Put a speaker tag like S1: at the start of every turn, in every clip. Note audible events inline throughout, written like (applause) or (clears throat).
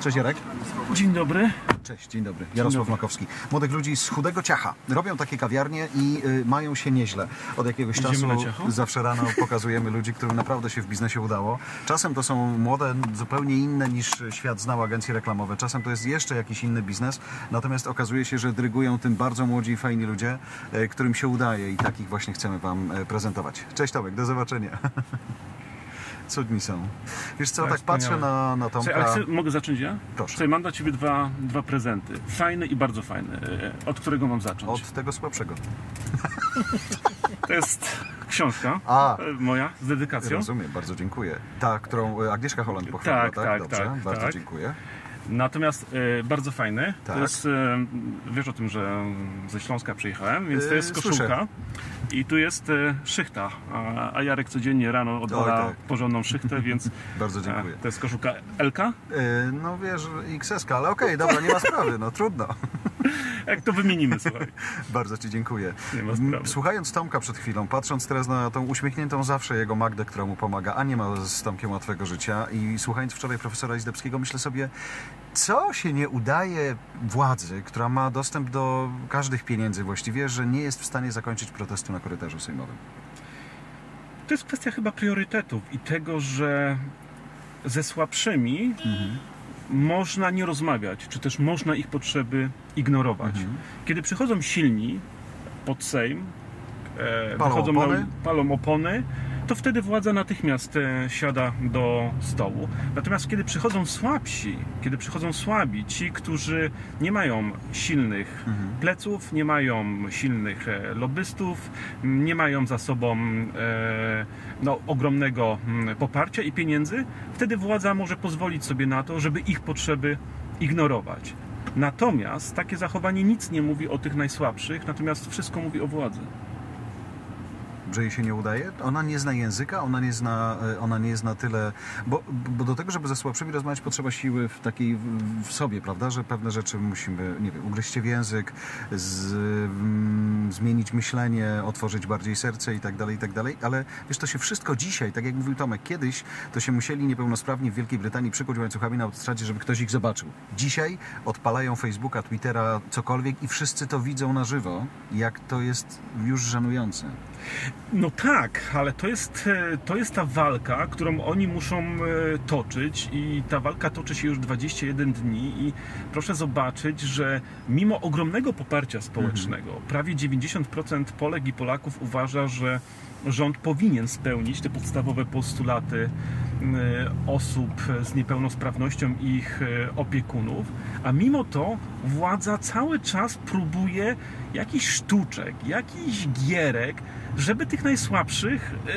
S1: Cześć Jarek.
S2: Dzień dobry.
S1: Cześć, dzień dobry. Jarosław Makowski. Młodych ludzi z chudego ciacha. Robią takie kawiarnie i y, mają się nieźle. Od jakiegoś
S2: Idziemy
S1: czasu zawsze rano (laughs) pokazujemy ludzi, którym naprawdę się w biznesie udało. Czasem to są młode, zupełnie inne niż świat znał agencje reklamowe. Czasem to jest jeszcze jakiś inny biznes. Natomiast okazuje się, że drygują tym bardzo młodzi i fajni ludzie, y, którym się udaje i takich właśnie chcemy Wam y, prezentować. Cześć Tomek, do zobaczenia. (laughs) Cudni są. Wiesz co,
S2: Tak,
S1: tak, patrzę na, na Tomka.
S2: chcę, mogę zacząć ja?
S1: Proszę.
S2: Słuchaj, mam dla Ciebie dwa, dwa prezenty. Fajny i bardzo fajny. Od którego mam zacząć?
S1: Od tego słabszego. (laughs)
S2: To jest książka
S1: A.
S2: moja z dedykacją.
S1: Rozumiem, bardzo dziękuję. Ta, którą e, Agnieszka Holland pochwaliła, tak?
S2: Tak, tak,
S1: Dobrze,
S2: tak,
S1: bardzo
S2: tak.
S1: dziękuję.
S2: Natomiast e, bardzo fajny.
S1: Tak.
S2: To jest, e, wiesz o tym, że ze Śląska przyjechałem, więc to
S1: E,
S2: jest koszulka.
S1: słyszę.
S2: I tu jest e, szychta. A, a Jarek codziennie rano odwala
S1: tak.
S2: porządną szychtę, więc (laughs)
S1: Bardzo dziękuję.
S2: e, to jest koszulka LK.
S1: No wiesz, XS, ale okej, dobra, nie ma sprawy, no trudno. (laughs)
S2: Jak to wymienimy, słuchaj. (laughs)
S1: Bardzo Ci dziękuję.
S2: Nie ma sprawy.
S1: Słuchając Tomka przed chwilą, patrząc teraz na tą uśmiechniętą zawsze jego Magdę, która mu pomaga, a nie ma z Tomkiem łatwego życia i słuchając wczoraj profesora Izdebskiego, myślę sobie, co się nie udaje władzy, która ma dostęp do każdych pieniędzy właściwie, że nie jest w stanie zakończyć protestu na korytarzu sejmowym.
S2: To jest kwestia chyba priorytetów i tego, że ze słabszymi można nie rozmawiać, czy też można ich potrzeby ignorować. Kiedy przychodzą silni pod Sejm, e,
S1: Palą
S2: wychodzą
S1: opony?
S2: Na, palą opony, to wtedy władza natychmiast e, siada do stołu. Natomiast kiedy przychodzą słabsi, kiedy przychodzą słabi, ci, którzy nie mają silnych pleców, nie mają silnych e, lobbystów, nie mają za sobą e, no, ogromnego mm, poparcia i pieniędzy, wtedy władza może pozwolić sobie na to, żeby ich potrzeby ignorować. Natomiast takie zachowanie nic nie mówi o tych najsłabszych, natomiast wszystko mówi o władzy.
S1: Że jej się nie udaje. Ona nie zna języka, ona nie zna, e, ona nie zna tyle, bo, bo do tego, żeby ze słabszymi rozmawiać, potrzeba siły w takiej w, sobie, prawda, że pewne rzeczy musimy, nie wiem, ugryźć się w język, z, mm, zmienić myślenie, otworzyć bardziej serce i tak dalej, i tak dalej, ale wiesz, to się wszystko dzisiaj, tak jak mówił Tomek, kiedyś to się musieli niepełnosprawni w Wielkiej Brytanii przykuć łańcuchami na autostradzie, żeby ktoś ich zobaczył. Dzisiaj odpalają Facebooka, Twittera, cokolwiek i wszyscy to widzą na żywo, jak to jest już żenujące.
S2: No tak, ale to jest, e, to jest ta walka, którą oni muszą e, toczyć i ta walka toczy się już 21 dni i proszę zobaczyć, że mimo ogromnego poparcia społecznego, prawie 90% Polek i Polaków uważa, że rząd powinien spełnić te podstawowe postulaty osób z niepełnosprawnością i ich e, opiekunów, a mimo to władza cały czas próbuje jakichś sztuczek, jakichś gierek, żeby tych najsłabszych e,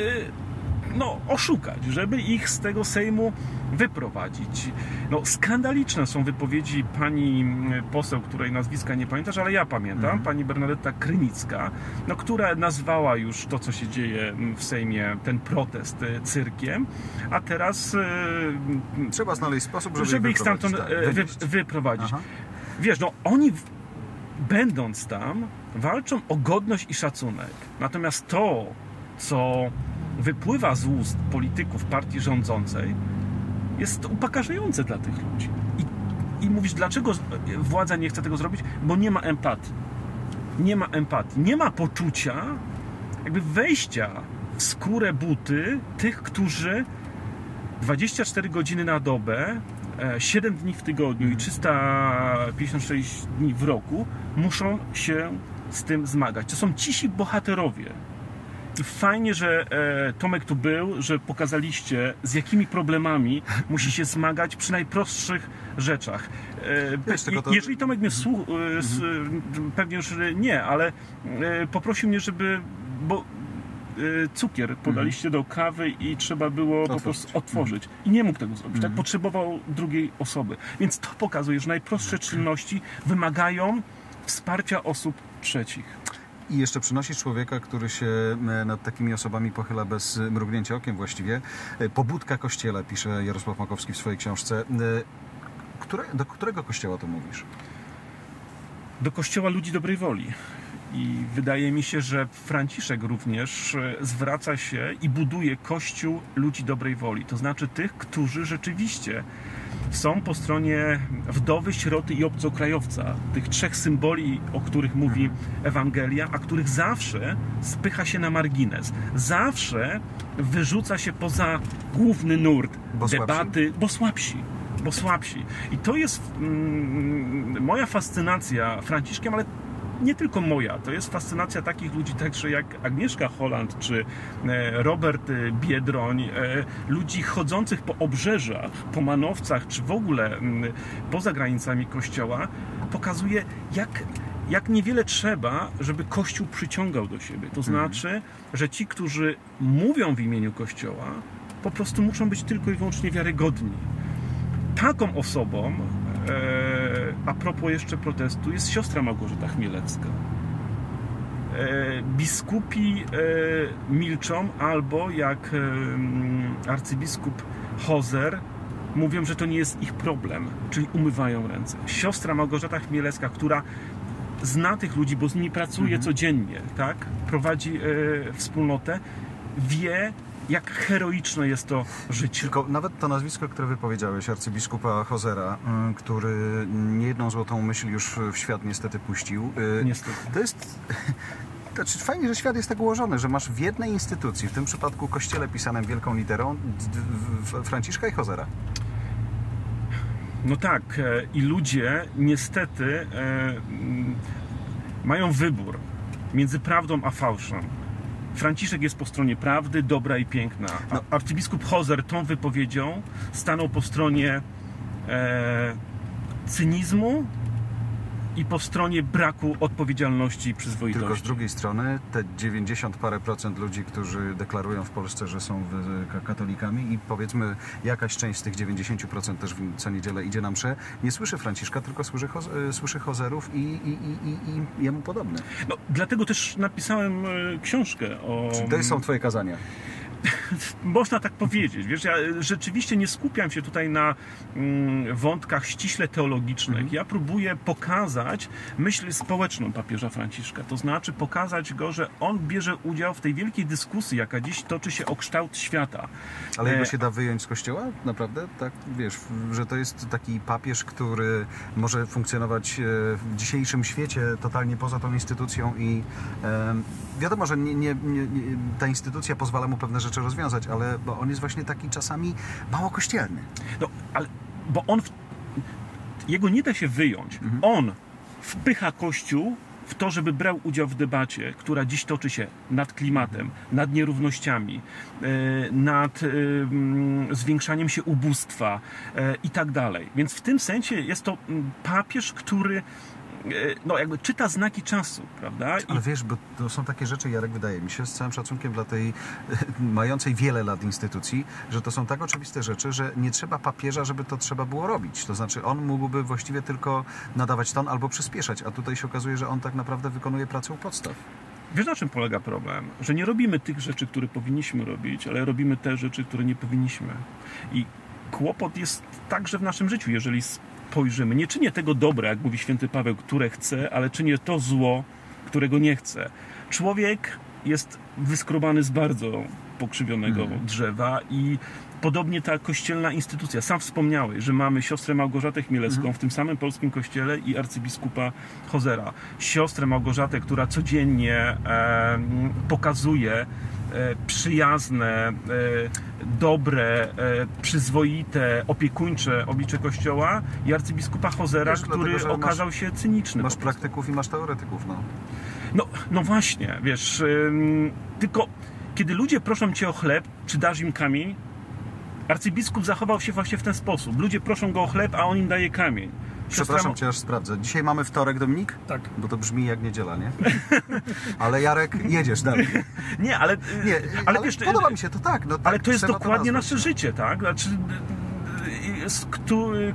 S2: no, oszukać, żeby ich z tego Sejmu wyprowadzić. No, skandaliczne są wypowiedzi pani mm, poseł, której nazwiska nie pamiętasz, ale ja pamiętam, pani Bernadetta Krynicka, no, która nazwała już to, co się dzieje mm, w Sejmie, ten protest e, cyrkiem, a teraz e,
S1: Trzeba znaleźć sposób, żeby,
S2: żeby ich stamtąd
S1: tak,
S2: e, wy, wyprowadzić.
S1: Aha.
S2: Wiesz, no oni będąc tam walczą o godność i szacunek. Natomiast to, co wypływa z ust polityków partii rządzącej, jest upokarzające dla tych ludzi. I, I mówisz, dlaczego władza nie chce tego zrobić? Bo nie ma empatii. Nie ma empatii. Nie ma poczucia jakby wejścia w skórę buty tych, którzy 24 godziny na dobę, e, 7 dni w tygodniu i 356 dni w roku muszą się z tym zmagać. To są cisi bohaterowie. Fajnie, że e, Tomek tu był, że pokazaliście, z jakimi problemami musi się zmagać przy najprostszych rzeczach. E,
S1: Wiesz, to- Mhm.
S2: Jeżeli Tomek mnie słucha, pewnie już nie, ale e, poprosił mnie, żeby. Bo e, cukier podaliście do kawy i trzeba było po
S1: Otworzyć.
S2: prostu otworzyć. I nie mógł tego zrobić.
S1: Mhm.
S2: Tak potrzebował drugiej osoby. Więc to pokazuje, że najprostsze czynności wymagają wsparcia osób trzecich.
S1: I jeszcze przynosisz człowieka, który się e, nad takimi osobami pochyla bez mrugnięcia okiem właściwie. E, Pobudka kościele, pisze Jarosław Makowski w swojej książce. E, Które, do którego kościoła to mówisz?
S2: do kościoła ludzi dobrej woli. I wydaje mi się, że Franciszek również e, zwraca się i buduje kościół ludzi dobrej woli. To znaczy tych, którzy rzeczywiście są po stronie wdowy, sieroty i obcokrajowca. Tych trzech symboli, o których mówi Ewangelia, a których zawsze spycha się na margines. Zawsze wyrzuca się poza główny nurt
S1: Bo
S2: debaty, bo słabsi. Bo słabsi. I to jest mm, moja fascynacja Franciszkiem, ale nie tylko moja, to jest fascynacja takich ludzi także jak Agnieszka Holland czy e, Robert e, Biedroń, e, ludzi chodzących po obrzeżach, po manowcach, czy w ogóle poza granicami Kościoła, pokazuje jak, jak niewiele trzeba, żeby Kościół przyciągał do siebie. To znaczy, że ci, którzy mówią w imieniu Kościoła, po prostu muszą być tylko i wyłącznie wiarygodni. Taką osobą, e, a propos jeszcze protestu, jest siostra Małgorzata Chmielecka. E, biskupi e, milczą, albo jak e, mm, arcybiskup Hozer mówią, że to nie jest ich problem, czyli umywają ręce. Siostra Małgorzata Chmielecka, która zna tych ludzi, bo z nimi pracuje codziennie, tak? prowadzi wspólnotę, wie, jak heroiczne jest to życie.
S1: Tylko nawet to nazwisko, które wypowiedziałeś, arcybiskupa Hozera, y, który niejedną złotą myśl już w świat niestety puścił. y,
S2: Niestety.
S1: To jest... (laughs) Znaczy, fajnie, że świat jest tak ułożony, że masz w jednej instytucji, w tym przypadku kościele pisanym wielką literą, Franciszka i Hozera.
S2: No tak, e, i ludzie niestety e, mają wybór między prawdą a fałszem. Franciszek jest po stronie prawdy, dobra i piękna. A
S1: No.
S2: arcybiskup Hozer tą wypowiedzią stanął po stronie e, cynizmu i po stronie braku odpowiedzialności i przyzwoitości.
S1: Tylko z drugiej strony te 90 parę procent ludzi, którzy deklarują w Polsce, że są katolikami i powiedzmy jakaś część z tych 90% też w- co niedzielę idzie na mszę, nie słyszy Franciszka, tylko słyszy, y, słyszy Hozerów i, i, i, i, i jemu podobne.
S2: No, dlatego też napisałem e, książkę o...
S1: Czyli to są twoje kazania. (laughs)
S2: Można tak powiedzieć. Wiesz, ja rzeczywiście nie skupiam się tutaj na mm, wątkach ściśle teologicznych. Ja próbuję pokazać myśl społeczną papieża Franciszka. To znaczy pokazać go, że on bierze udział w tej wielkiej dyskusji, jaka dziś toczy się o kształt świata.
S1: Ale jego
S2: E,
S1: się da wyjąć z kościoła? Naprawdę? Tak, wiesz, że to jest taki papież, który może funkcjonować e, w dzisiejszym świecie totalnie poza tą instytucją i e, wiadomo, że nie, nie, nie, ta instytucja pozwala mu pewne rzeczy rozwiązać, ale bo on jest właśnie taki czasami mało kościelny.
S2: No, ale bo on. W, jego nie da się wyjąć. On wpycha Kościół w to, żeby brał udział w debacie, która dziś toczy się nad klimatem, nad nierównościami, e, nad e, mm, zwiększaniem się ubóstwa e, i tak dalej. Więc w tym sensie jest to mm, papież, który no, jakby czyta znaki czasu, prawda? I
S1: Ale wiesz, bo to są takie rzeczy, Jarek, wydaje mi się, z całym szacunkiem dla tej (laughs) mającej wiele lat instytucji, że to są tak oczywiste rzeczy, że nie trzeba papieża, żeby to trzeba było robić. To znaczy on mógłby właściwie tylko nadawać ton albo przyspieszać, a tutaj się okazuje, że on tak naprawdę wykonuje pracę u podstaw.
S2: Wiesz, na czym polega problem? Że nie robimy tych rzeczy, które powinniśmy robić, ale robimy te rzeczy, które nie powinniśmy. I kłopot jest także w naszym życiu, jeżeli spojrzymy. Nie czynię tego dobra, jak mówi święty Paweł, które chce, ale czynię to zło, którego nie chcę. Człowiek jest wyskrobany z bardzo pokrzywionego drzewa i podobnie ta kościelna instytucja. Sam wspomniałeś, że mamy siostrę Małgorzatę Chmielewską w tym samym polskim kościele i arcybiskupa Hozera. Siostrę Małgorzatę, która codziennie e, pokazuje przyjazne, e, dobre, e, przyzwoite, opiekuńcze oblicze Kościoła i arcybiskupa Hozera,
S1: Wiesz, dlatego,
S2: który
S1: masz-
S2: okazał się cyniczny.
S1: Masz praktyków i masz teoretyków, no.
S2: No, no właśnie, wiesz, tylko kiedy ludzie proszą cię o chleb, czy dasz im kamień, arcybiskup zachował się właśnie w ten sposób. Ludzie proszą go o chleb, a on im daje kamień.
S1: Przepraszam cię, aż sprawdzę. Dzisiaj mamy wtorek, Dominik?
S2: Tak.
S1: Bo to brzmi jak niedziela, nie? (laughs) Ale Jarek, jedziesz dalej.
S2: Nie, ale,
S1: Nie,
S2: ale, wiesz,
S1: podoba mi się to tak. No, tak
S2: ale to jest dokładnie
S1: nazwać.
S2: nasze życie, tak? Znaczy,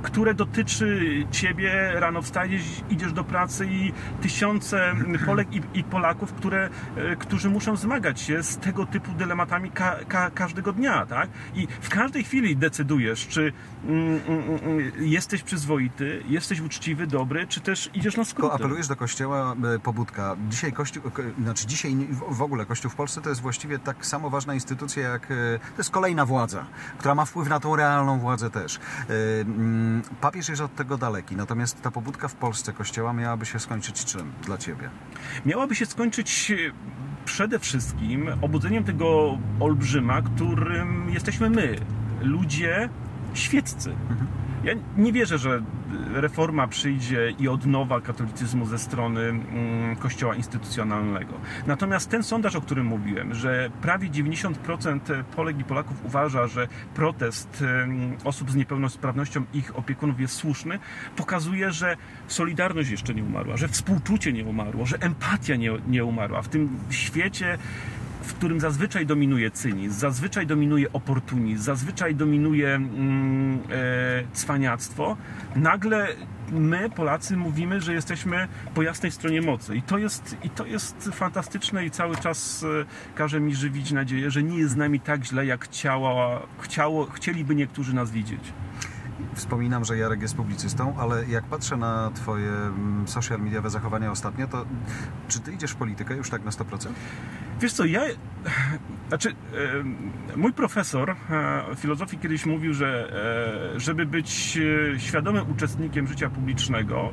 S2: które dotyczy ciebie, rano wstajesz, idziesz do pracy i tysiące Polek i, Polaków, które, y, którzy muszą zmagać się z tego typu dylematami ka, ka, każdego dnia, tak? I w każdej chwili decydujesz, czy mm, mm, mm, jesteś przyzwoity, jesteś uczciwy, dobry, czy też idziesz na skróty.
S1: apelujesz do kościoła e, pobudka. Dzisiaj kościół, ko- znaczy dzisiaj w ogóle kościół w Polsce to jest właściwie tak samo ważna instytucja jak, e, to jest kolejna władza, która ma wpływ na tą realną władzę też. Mm, papież jest od tego daleki, natomiast ta pobudka w Polsce Kościoła miałaby się skończyć czym dla Ciebie?
S2: Miałaby się skończyć e, przede wszystkim obudzeniem tego olbrzyma, którym jesteśmy my, ludzie świeccy. Ja nie wierzę, że reforma przyjdzie i odnowa katolicyzmu ze strony mm, kościoła instytucjonalnego. Natomiast ten sondaż, o którym mówiłem, że prawie 90% Polek i Polaków uważa, że protest mm, osób z niepełnosprawnością ich opiekunów jest słuszny, pokazuje, że solidarność jeszcze nie umarła, że współczucie nie umarło, że empatia nie, nie umarła. W tym świecie w którym zazwyczaj dominuje cynizm, zazwyczaj dominuje oportunizm, zazwyczaj dominuje mm, e, cwaniactwo, nagle my, Polacy, mówimy, że jesteśmy po jasnej stronie mocy. I to jest, i to jest fantastyczne i cały czas e, każe mi żywić nadzieję, że nie jest z nami tak źle, jak chciała, chciało, chcieliby niektórzy nas widzieć.
S1: Wspominam, że Jarek jest publicystą, ale jak patrzę na Twoje mm, social mediowe zachowania ostatnio, to czy Ty idziesz w politykę już tak na 100%?
S2: Wiesz co, ja... Znaczy, e, mój profesor e, filozofii kiedyś mówił, że e, żeby być świadomym uczestnikiem życia publicznego,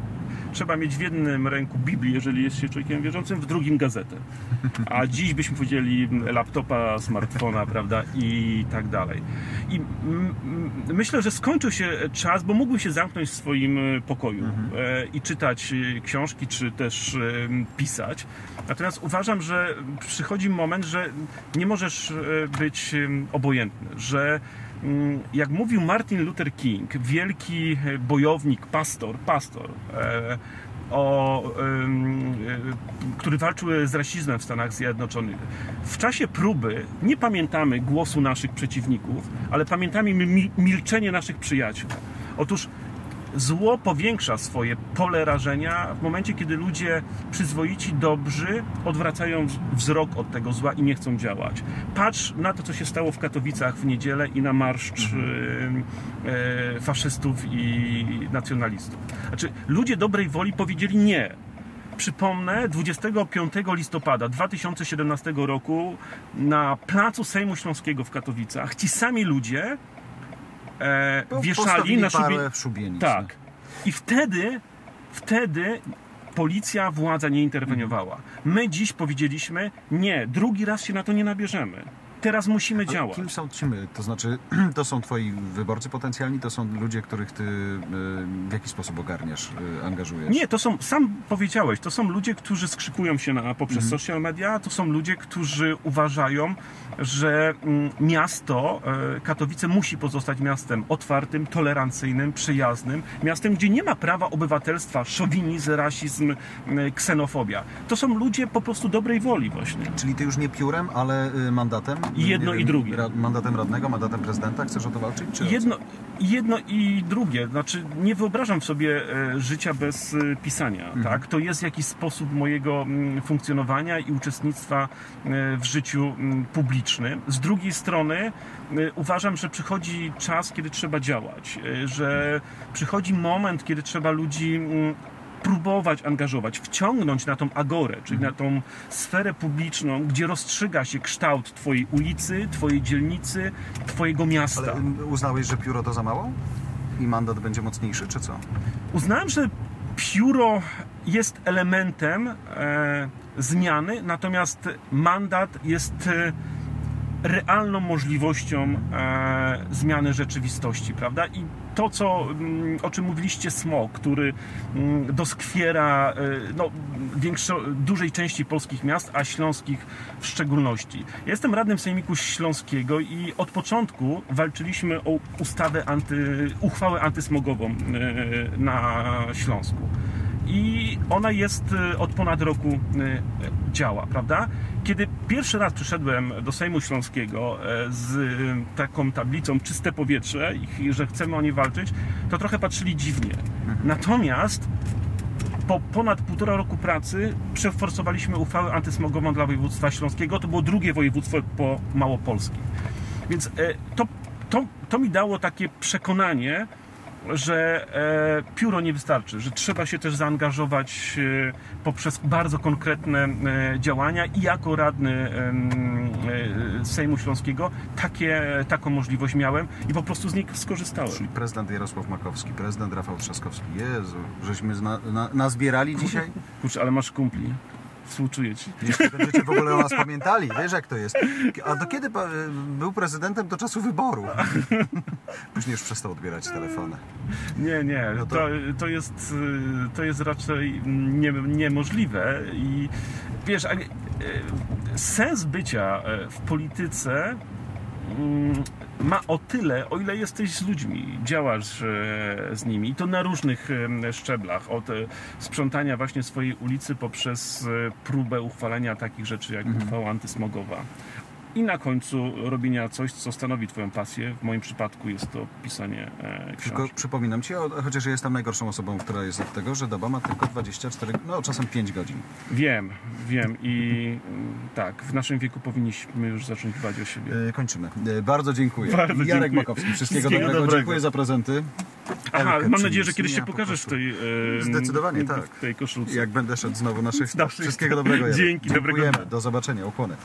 S2: trzeba mieć w jednym ręku Biblię, jeżeli jest się człowiekiem wierzącym, w drugim gazetę. A dziś byśmy powiedzieli laptopa, smartfona, prawda, i tak dalej. I myślę, że skończył się czas, bo mógłbym się zamknąć w swoim pokoju mhm. i czytać książki, czy też pisać. Natomiast uważam, że przychodzi moment, że nie możesz być obojętny, że jak mówił Martin Luther King, wielki bojownik, pastor, pastor, e, o, e, który walczył z rasizmem w Stanach Zjednoczonych. W czasie próby nie pamiętamy głosu naszych przeciwników, ale pamiętamy milczenie naszych przyjaciół. Otóż Zło powiększa swoje pole rażenia w momencie, kiedy ludzie przyzwoici, dobrzy odwracają wzrok od tego zła i nie chcą działać. Patrz na to, co się stało w Katowicach w niedzielę i na marsz mhm. e, faszystów i nacjonalistów. Znaczy, ludzie dobrej woli powiedzieli nie. Przypomnę, 25 listopada 2017 roku na placu Sejmu Śląskiego w Katowicach ci sami ludzie e, wieszali na szubie...
S1: szubienicy.
S2: Tak. I wtedy, wtedy policja, władza nie interweniowała. My dziś powiedzieliśmy, nie, drugi raz się na to nie nabierzemy teraz musimy działać.
S1: Kim są ci my? To znaczy, (clears throat) to są twoi wyborcy potencjalni, to są ludzie, których ty y, w jakiś sposób ogarniasz, y, angażujesz?
S2: Nie, to są, sam powiedziałeś, to są ludzie, którzy skrzykują się na, poprzez mhm. social media, to są ludzie, którzy uważają, że mm, miasto e, Katowice musi pozostać miastem otwartym, tolerancyjnym, przyjaznym, miastem, gdzie nie ma prawa obywatelstwa, szowinizm, rasizm, ksenofobia. To są ludzie po prostu dobrej woli właśnie.
S1: Czyli ty już nie piórem, ale y, mandatem?
S2: I jedno wiem, i drugie.
S1: Mandatem radnego, mandatem prezydenta? Chcesz o to walczyć? Czy
S2: jedno, jedno i drugie. Znaczy, nie wyobrażam sobie e, życia bez e, pisania. Mhm. Tak? To jest jakiś sposób mojego mm, funkcjonowania i uczestnictwa e, w życiu mm, publicznym. Z drugiej strony, uważam, że przychodzi czas, kiedy trzeba działać, że przychodzi moment, kiedy trzeba ludzi mm, próbować angażować, wciągnąć na tą agorę, czyli na tą sferę publiczną, gdzie rozstrzyga się kształt Twojej ulicy, Twojej dzielnicy, Twojego miasta.
S1: Ale uznałeś, że pióro to za mało? I mandat będzie mocniejszy, czy co?
S2: Uznałem, że pióro jest elementem e, zmiany, natomiast mandat jest e, realną możliwością e, zmiany rzeczywistości, prawda? I to, co, mm, o czym mówiliście, smog, który mm, doskwiera e, no, większo, dużej części polskich miast, a śląskich w szczególności. jestem radnym Sejmiku Śląskiego i od początku walczyliśmy o ustawę anty, uchwałę antysmogową e, na Śląsku i ona jest od ponad roku działa, prawda? Kiedy pierwszy raz przyszedłem do Sejmu Śląskiego e, z taką tablicą czyste powietrze i że chcemy o nie walczyć, to trochę patrzyli dziwnie. Natomiast po ponad półtora roku pracy przeforsowaliśmy uchwałę antysmogową dla województwa śląskiego. To było drugie województwo po Małopolskim. Więc e, to, to, to mi dało takie przekonanie, że e, pióro nie wystarczy, że trzeba się też zaangażować e, poprzez bardzo konkretne e, działania i jako radny e, Sejmu Śląskiego takie, taką możliwość miałem i po prostu z niej skorzystałem.
S1: Czyli prezydent Jarosław Makowski, prezydent Rafał Trzaskowski. Jezu, żeśmy zna, na, nazbierali dzisiaj?
S2: Kurczę, ale masz kumpli. Współczuję ci.
S1: Jeśli będziecie w ogóle o nas pamiętali, wiesz jak to jest. A do kiedy był prezydentem? Do czasu wyboru. (laughs) Później już przestał odbierać telefony.
S2: Nie, nie,
S1: No to-
S2: to, to, jest, y, to jest raczej nie, niemożliwe i wiesz, y, sens bycia y, w polityce mm, ma o tyle, o ile jesteś z ludźmi, działasz e, z nimi i to na różnych szczeblach, od e, sprzątania właśnie swojej ulicy poprzez e, próbę uchwalenia takich rzeczy jak uchwała antysmogowa. I na końcu robienia coś, co stanowi Twoją pasję. W moim przypadku jest to pisanie e,
S1: Tylko przypominam ci, o, chociaż ja jestem najgorszą osobą, która jest od tego, że doba ma tylko 24, no czasem 5 godzin.
S2: Wiem, wiem i tak, w naszym wieku powinniśmy już zacząć dbać o siebie.
S1: E, kończymy. E, bardzo dziękuję.
S2: Bardzo
S1: Jarek
S2: dziękuję.
S1: Makowski, wszystkiego, dobrego.
S2: dobrego.
S1: Dziękuję za prezenty.
S2: Aha, mam nadzieję, że kiedyś się
S1: Nie, po
S2: pokażesz w tej, e,
S1: Zdecydowanie
S2: w
S1: tak.
S2: tej koszulce.
S1: Jak będę szedł znowu
S2: na szyfr.
S1: Wszystkiego dobrego. Jarek.
S2: Dzięki, dobrego
S1: Dziękujemy.
S2: dnia.
S1: Do zobaczenia. Ukłony.